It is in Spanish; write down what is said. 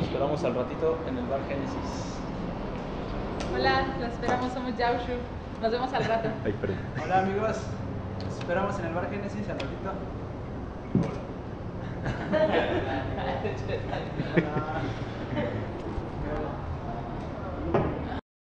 esperamos al ratito en el bar Génesis. Hola, los esperamos, somos Yaushu. Nos vemos al rato. Ay, perdón. Hola amigos, los esperamos en el bar Génesis al ratito. Hola.